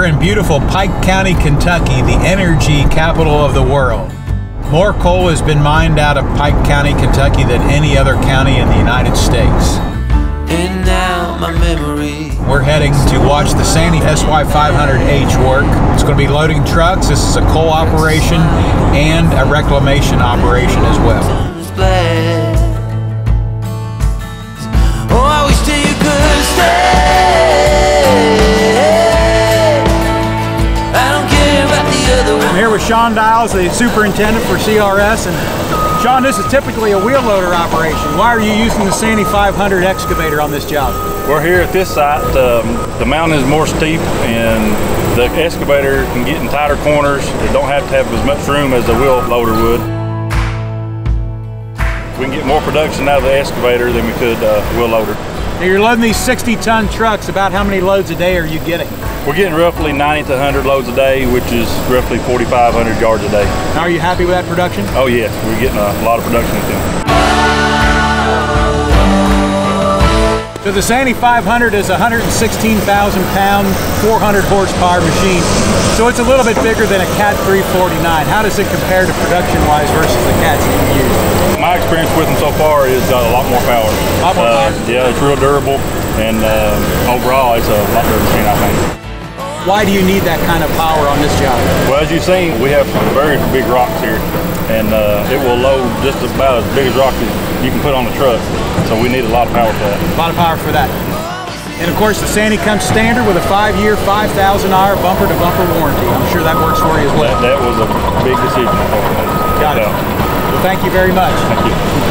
We're in beautiful Pike County, Kentucky, the energy capital of the world. More coal has been mined out of Pike County, Kentucky than any other county in the United States. And now my memory. We're heading to watch the SANY SY500H work. It's going to be loading trucks. This is a coal operation and a reclamation operation as well. Here with Sean Dials, the superintendent for CRS. And Sean, this is typically a wheel loader operation. Why are you using the SANY 500 excavator on this job? We're here at this site. Um, the mountain is more steep and the excavator can get in tighter corners. It don't have to have as much room as a wheel loader would. We can get more production out of the excavator than we could uh, wheel loader. Now you're loading these 60 ton trucks. About how many loads a day are you getting? We're getting roughly 90 to 100 loads a day, which is roughly 4,500 yards a day. Now, are you happy with that production? Oh yes, we're getting a lot of production with them. So the SANY 500 is a 116,000 pound, 400 horsepower machine. So it's a little bit bigger than a Cat 349. How does it compare to production wise versus the Cats that you use? My experience with them so far is uh, a lot more power. A Lot more Uh, power. Yeah, it's real durable, and uh, overall, it's a lot better machine, I think. Why do you need that kind of power on this job? Well, as you've seen, we have some very big rocks here, and uh, it will load just about as big as rock as you can put on the truck. So we need a lot of power for that. A lot of power for that. And of course, the SANY comes standard with a five-year, 5,000 hour bumper-to-bumper warranty. I'm sure that works for you as well. That, that was a big decision. Got it. Well, thank you very much. Thank you.